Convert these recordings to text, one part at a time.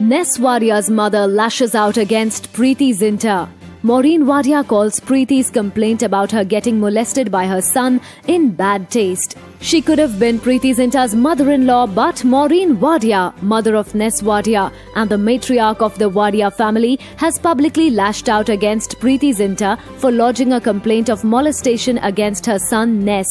Ness Wadia's mother lashes out against Preity Zinta. Maureen Wadia calls Preity's complaint about her getting molested by her son in bad taste. She could have been Preity Zinta's mother-in-law, but Maureen Wadia, mother of Ness Wadia and the matriarch of the Wadia family, has publicly lashed out against Preity Zinta for lodging a complaint of molestation against her son Ness.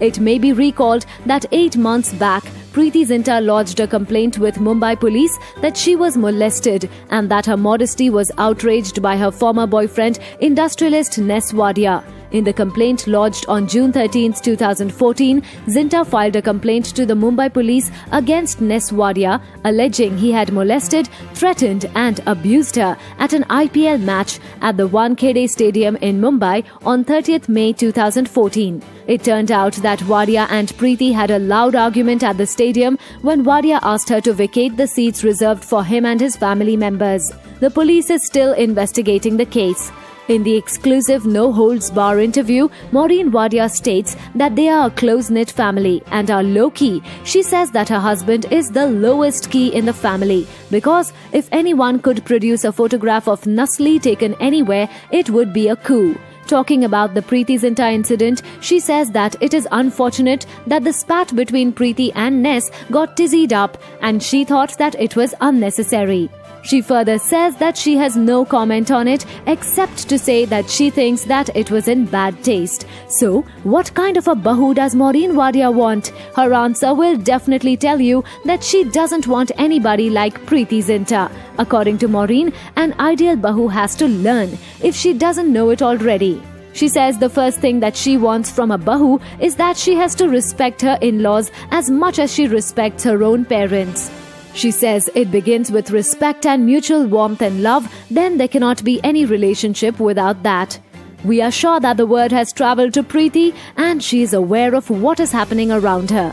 It may be recalled that eight months back, Preity Zinta lodged a complaint with Mumbai police that she was molested and that her modesty was outraged by her former boyfriend, industrialist Ness Wadia. In the complaint lodged on June 13, 2014, Zinta filed a complaint to the Mumbai police against Ness Wadia, alleging he had molested, threatened, and abused her at an IPL match at the Wankhede Stadium in Mumbai on 30th May 2014. It turned out that Wadia and Preity had a loud argument at the stadium when Wadia asked her to vacate the seats reserved for him and his family members. The police is still investigating the case. In the exclusive No Holds Bar interview, Maureen Wadia states that they are a close knit family and are low key. She says that her husband is the lowest key in the family because if anyone could produce a photograph of Nasli taken anywhere, it would be a coup. Talking about the Preity Zinta incident, she says that it is unfortunate that the spat between Preity and Ness got tizzied up and she thought that it was unnecessary. She further says that she has no comment on it except to say that she thinks that it was in bad taste. So, what kind of a bahu does Maureen Wadia want? Her answer will definitely tell you that she doesn't want anybody like Preity Zinta. According to Maureen, an ideal bahu has to learn if she doesn't know it already. She says the first thing that she wants from a bahu is that she has to respect her in-laws as much as she respects her own parents. She says it begins with respect and mutual warmth and love, then there cannot be any relationship without that. We are sure that the word has traveled to Preity and she is aware of what is happening around her.